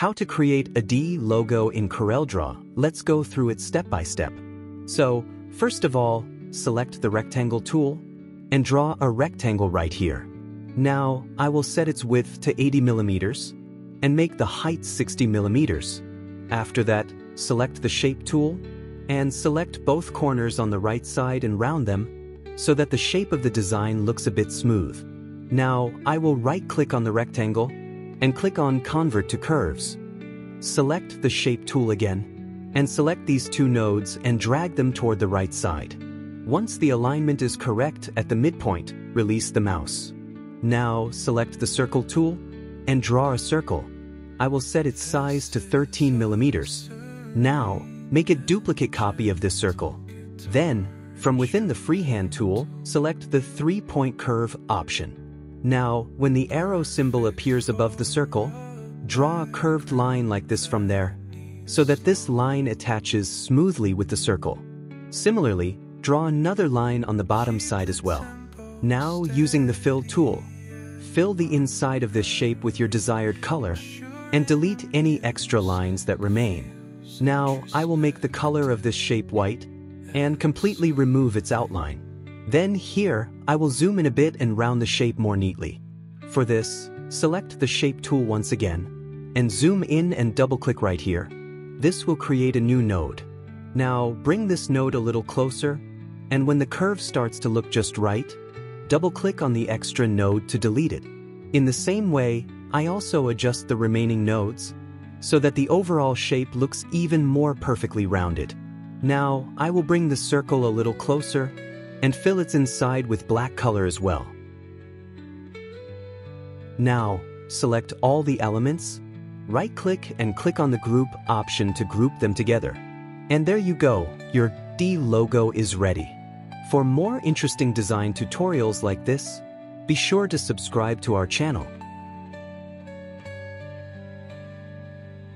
How to create a D logo in CorelDRAW, let's go through it step by step. So, first of all, select the rectangle tool and draw a rectangle right here. Now, I will set its width to 80 millimeters and make the height 60 millimeters. After that, select the shape tool and select both corners on the right side and round them so that the shape of the design looks a bit smooth. Now, I will right-click on the rectangle and click on Convert to Curves. Select the Shape tool again, and select these two nodes and drag them toward the right side. Once the alignment is correct at the midpoint, release the mouse. Now, select the Circle tool and draw a circle. I will set its size to 13 millimeters. Now, make a duplicate copy of this circle. Then, from within the Freehand tool, select the three-point curve option. Now, when the arrow symbol appears above the circle, draw a curved line like this from there, so that this line attaches smoothly with the circle. Similarly, draw another line on the bottom side as well. Now, using the Fill tool, fill the inside of this shape with your desired color, and delete any extra lines that remain. Now, I will make the color of this shape white, and completely remove its outline. Then here, I will zoom in a bit and round the shape more neatly. For this, select the Shape tool once again, and zoom in and double-click right here. This will create a new node. Now, bring this node a little closer, and when the curve starts to look just right, double-click on the extra node to delete it. In the same way, I also adjust the remaining nodes, so that the overall shape looks even more perfectly rounded. Now, I will bring the circle a little closer and fill its inside with black color as well. Now, select all the elements, right-click and click on the Group option to group them together. And there you go, your D logo is ready. For more interesting design tutorials like this, be sure to subscribe to our channel.